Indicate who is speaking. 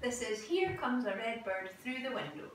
Speaker 1: This is Here Comes a Red Bird Through the Window.